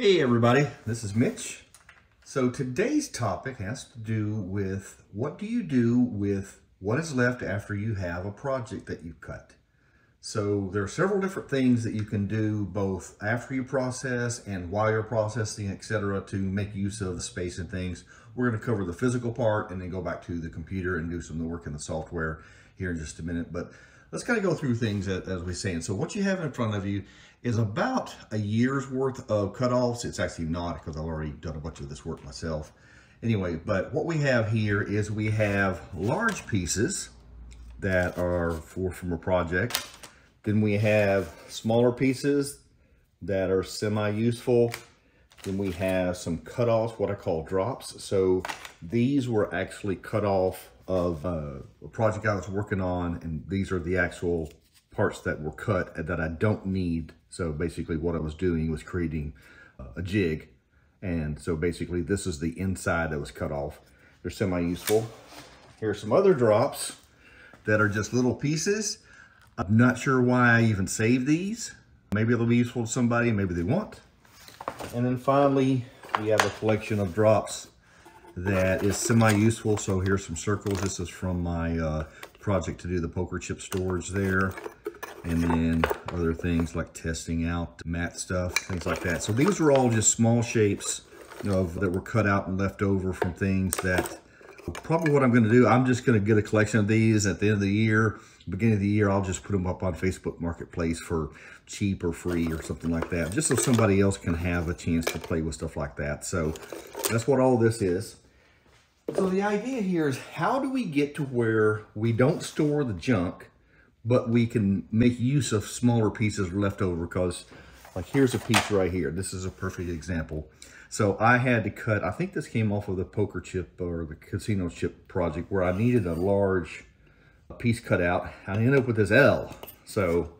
Hey everybody, this is Mitch. So today's topic has to do with what do you do with what is left after you have a project that you cut. So there are several different things that you can do both after you process and while you're processing, etc., to make use of the space and things. We're going to cover the physical part and then go back to the computer and do some of the work in the software here in just a minute. But let's kind of go through things as, as we say. And so what you have in front of you is about a year's worth of cutoffs. It's actually not because I've already done a bunch of this work myself. Anyway, but what we have here is we have large pieces that are for from a project. Then we have smaller pieces that are semi-useful. Then we have some cutoffs, what I call drops. So these were actually cut off of uh, a project I was working on, and these are the actual parts that were cut that I don't need. So basically what I was doing was creating uh, a jig. And so basically this is the inside that was cut off. They're semi-useful. Here are some other drops that are just little pieces. I'm not sure why I even saved these. Maybe they'll be useful to somebody, maybe they won't. And then finally, we have a collection of drops that is semi-useful. So here's some circles. This is from my uh, project to do the poker chip storage there and then other things like testing out mat stuff, things like that. So these were all just small shapes of that were cut out and left over from things that probably what I'm going to do, I'm just going to get a collection of these at the end of the year. Beginning of the year, I'll just put them up on Facebook Marketplace for cheap or free or something like that, just so somebody else can have a chance to play with stuff like that. So that's what all this is. So the idea here is how do we get to where we don't store the junk but we can make use of smaller pieces left over because like here's a piece right here. This is a perfect example. So I had to cut, I think this came off of the poker chip or the casino chip project where I needed a large piece cut out. I ended up with this L. So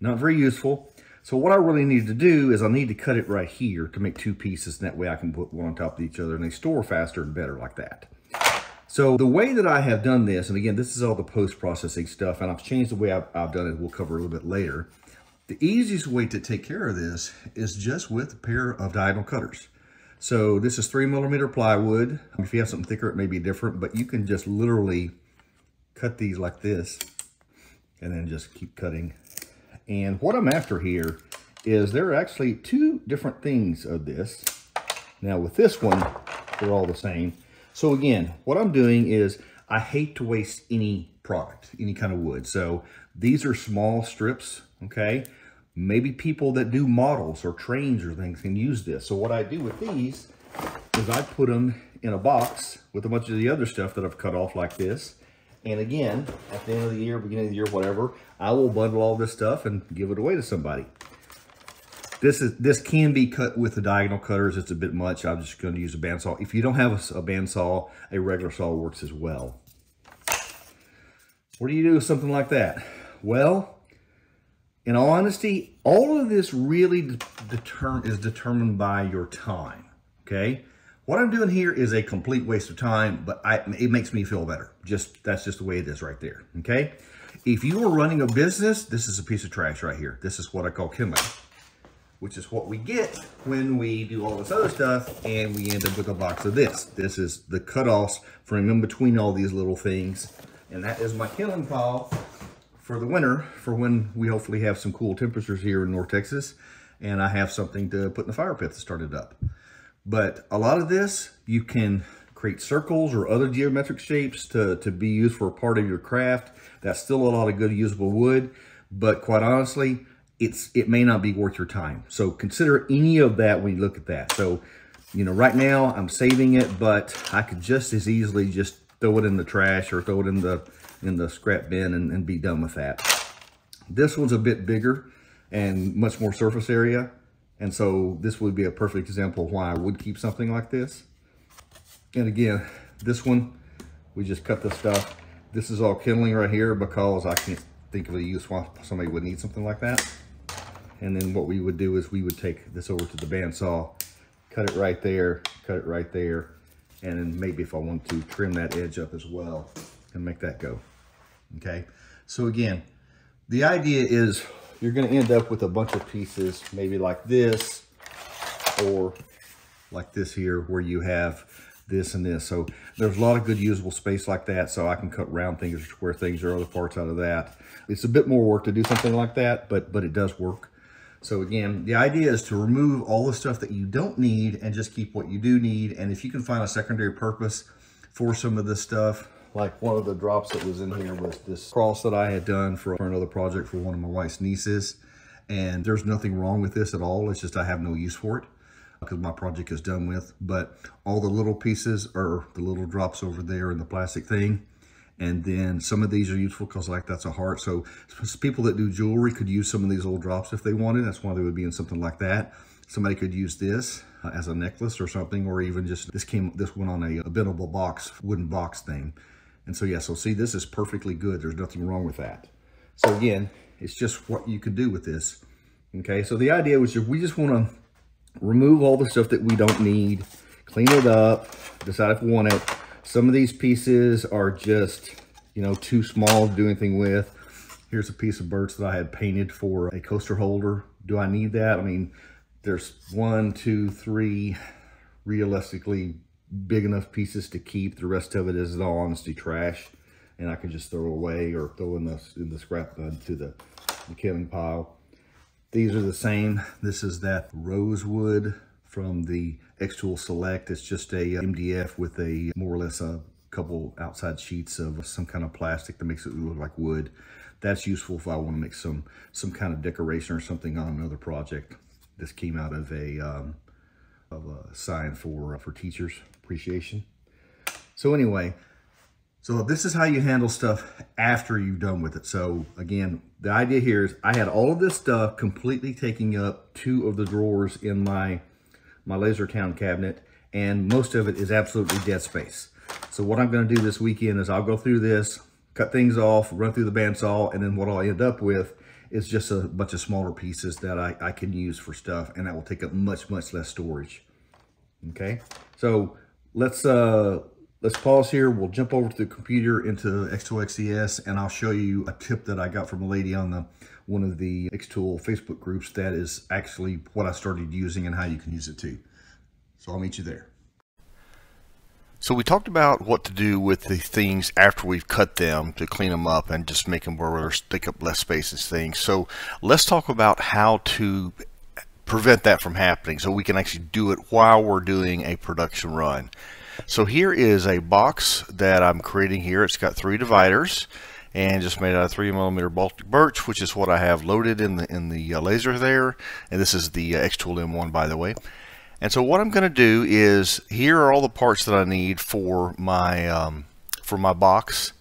not very useful. So what I really need to do is I need to cut it right here to make two pieces. And that way I can put one on top of each other and they store faster and better like that. So the way that I have done this, and again, this is all the post-processing stuff, and I've changed the way I've, I've, done it. We'll cover a little bit later. The easiest way to take care of this is just with a pair of diagonal cutters. So this is three millimeter plywood. If you have something thicker, it may be different, but you can just literally cut these like this and then just keep cutting. And what I'm after here is there are actually two different things of this. Now with this one, they're all the same. So again, what I'm doing is I hate to waste any product, any kind of wood. So these are small strips, okay? Maybe people that do models or trains or things can use this. So what I do with these is I put them in a box with a bunch of the other stuff that I've cut off like this. And again, at the end of the year, beginning of the year, whatever, I will bundle all this stuff and give it away to somebody. This is this can be cut with the diagonal cutters. It's a bit much. I'm just going to use a bandsaw. If you don't have a, a bandsaw, a regular saw works as well. What do you do with something like that? Well, in all honesty, all of this really deter is determined by your time, okay? What I'm doing here is a complete waste of time, but I, it makes me feel better. Just That's just the way it is right there, okay? If you are running a business, this is a piece of trash right here. This is what I call kindling which is what we get when we do all this other stuff and we end up with a box of this. This is the cutoffs from in between all these little things. And that is my killing pile for the winter for when we hopefully have some cool temperatures here in North Texas and I have something to put in the fire pit to start it up. But a lot of this, you can create circles or other geometric shapes to, to be used for a part of your craft. That's still a lot of good usable wood. But quite honestly, it's it may not be worth your time. So consider any of that when you look at that. So, you know, right now I'm saving it, but I could just as easily just throw it in the trash or throw it in the in the scrap bin and, and be done with that. This one's a bit bigger and much more surface area. And so this would be a perfect example of why I would keep something like this. And again, this one, we just cut the stuff. This is all kindling right here because I can't think of a use why somebody would need something like that. And then what we would do is we would take this over to the bandsaw, cut it right there, cut it right there. And then maybe if I want to trim that edge up as well and make that go. Okay. So again, the idea is you're going to end up with a bunch of pieces, maybe like this, or like this here where you have this and this. So there's a lot of good usable space like that. So I can cut round things or square things or other parts out of that. It's a bit more work to do something like that, but, but it does work. So again, the idea is to remove all the stuff that you don't need and just keep what you do need. And if you can find a secondary purpose for some of this stuff, like one of the drops that was in here was this cross that I had done for, for another project for one of my wife's nieces. And there's nothing wrong with this at all. It's just I have no use for it because my project is done with. But all the little pieces are the little drops over there in the plastic thing. And then some of these are useful because like that's a heart. So people that do jewelry could use some of these little drops if they wanted. That's why they would be in something like that. Somebody could use this uh, as a necklace or something, or even just, this came, this went on a, a bendable box, wooden box thing. And so, yeah, so see, this is perfectly good. There's nothing wrong with that. So again, it's just what you could do with this. Okay, so the idea was we just want to remove all the stuff that we don't need, clean it up, decide if we want it. Some of these pieces are just, you know, too small to do anything with. Here's a piece of birch that I had painted for a coaster holder. Do I need that? I mean, there's one, two, three realistically big enough pieces to keep. The rest of it is in all honesty trash. And I can just throw away or throw in the, in the scrap bin to the, the killing pile. These are the same. This is that rosewood from the Xtool Select. It's just a MDF with a more or less a couple outside sheets of some kind of plastic that makes it look like wood. That's useful if I want to make some some kind of decoration or something on another project. This came out of a um, of a sign for uh, for teachers appreciation. So anyway, so this is how you handle stuff after you've done with it. So again, the idea here is I had all of this stuff completely taking up two of the drawers in my, my LaserTown cabinet, and most of it is absolutely dead space. So what I'm gonna do this weekend is I'll go through this, cut things off, run through the bandsaw, and then what I'll end up with is just a bunch of smaller pieces that I, I can use for stuff, and that will take up much, much less storage. Okay, so let's uh, let's pause here. We'll jump over to the computer into Xtool and I'll show you a tip that I got from a lady on the one of the Xtool Facebook groups that is actually what I started using and how you can use it too. So I'll meet you there. So we talked about what to do with the things after we've cut them to clean them up and just make them where they stick up less space as things. So let's talk about how to prevent that from happening so we can actually do it while we're doing a production run. So here is a box that I'm creating here. It's got three dividers and just made out of three millimeter Baltic birch, which is what I have loaded in the in the uh, laser there. And this is the uh, Xtool M1, by the way. And so what I'm going to do is here are all the parts that I need for my um, for my box.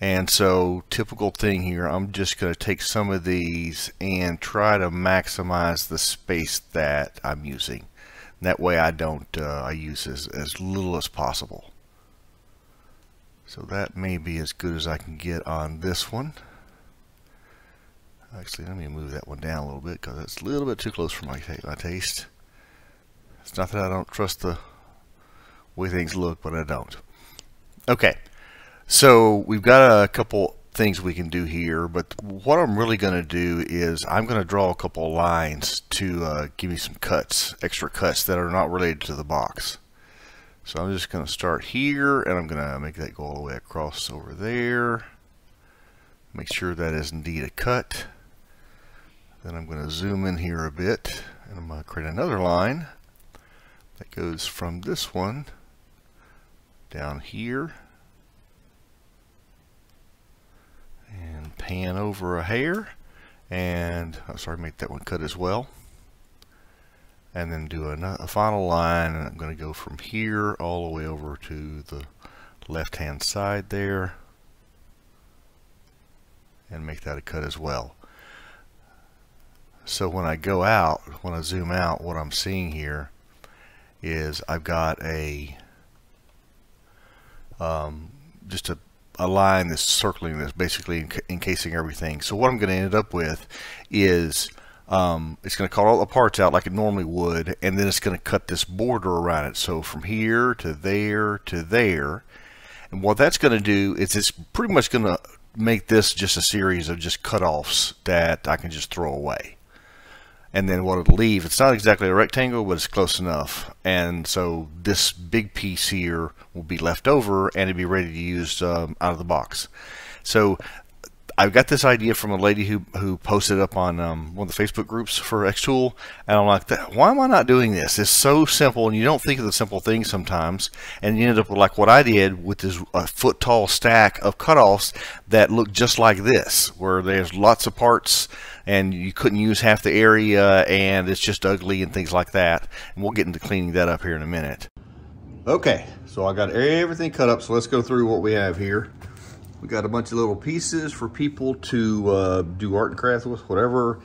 And so typical thing here, I'm just going to take some of these and try to maximize the space that I'm using. That way I don't, uh, I use as, as little as possible. So that may be as good as I can get on this one. Actually, let me move that one down a little bit because it's a little bit too close for my, my taste. It's not that I don't trust the way things look, but I don't. Okay, so we've got a couple things we can do here, but what I'm really going to do is I'm going to draw a couple lines to uh, give me some cuts, extra cuts that are not related to the box. So I'm just going to start here and I'm going to make that go all the way across over there. Make sure that is indeed a cut. Then I'm going to zoom in here a bit and I'm going to create another line that goes from this one down here and pan over a hair and I'm sorry make that one cut as well. And then do a, a final line and I'm going to go from here all the way over to the left hand side there and make that a cut as well. So when I go out when I zoom out what I'm seeing here is I've got a um, just a a line that's circling this, basically encasing everything. So what I'm going to end up with is um, it's going to cut all the parts out like it normally would, and then it's going to cut this border around it. So from here to there to there. And what that's going to do is it's pretty much going to make this just a series of just cutoffs that I can just throw away. And then what it'll leave, it's not exactly a rectangle, but it's close enough. And so this big piece here will be left over and it'll be ready to use um, out of the box. So I've got this idea from a lady who who posted up on um, one of the Facebook groups for Xtool, and I'm like, why am I not doing this? It's so simple, and you don't think of the simple things sometimes, and you end up with like what I did with this a foot tall stack of cutoffs that look just like this, where there's lots of parts, and you couldn't use half the area, and it's just ugly and things like that. And we'll get into cleaning that up here in a minute. Okay, so I got everything cut up, so let's go through what we have here. We got a bunch of little pieces for people to uh, do art and crafts with, whatever.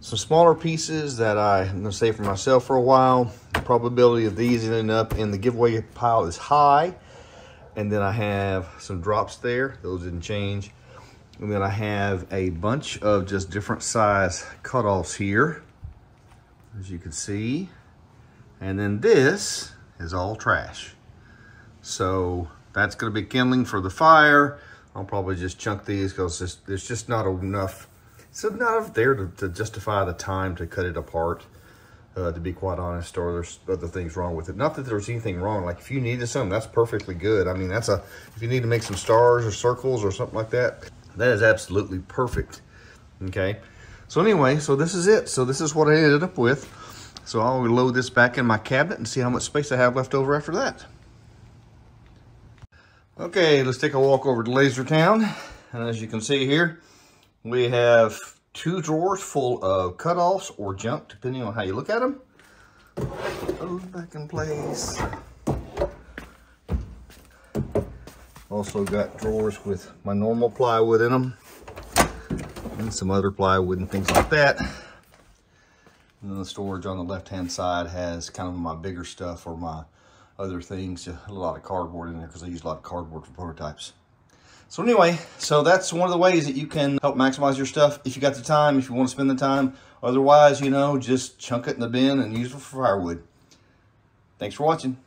Some smaller pieces that I, am gonna save for myself for a while. The probability of these ending up in the giveaway pile is high. And then I have some drops there, those didn't change. And then I have a bunch of just different size cutoffs here, as you can see. And then this is all trash. So that's gonna be kindling for the fire. I'll probably just chunk these because there's just not enough, it's not there to, to justify the time to cut it apart, uh, to be quite honest, or there's other things wrong with it. Not that there's anything wrong. Like if you needed some, that's perfectly good. I mean, that's a, if you need to make some stars or circles or something like that, that is absolutely perfect. Okay. So anyway, so this is it. So this is what I ended up with. So I'll load this back in my cabinet and see how much space I have left over after that. Okay, let's take a walk over to Lasertown. And as you can see here, we have two drawers full of cutoffs or junk, depending on how you look at them. Those back in place. Also got drawers with my normal plywood in them. And some other plywood and things like that. And then the storage on the left-hand side has kind of my bigger stuff or my other things, a lot of cardboard in there because I use a lot of cardboard for prototypes. So anyway, so that's one of the ways that you can help maximize your stuff if you got the time, if you want to spend the time. Otherwise, you know, just chunk it in the bin and use it for firewood. Thanks for watching.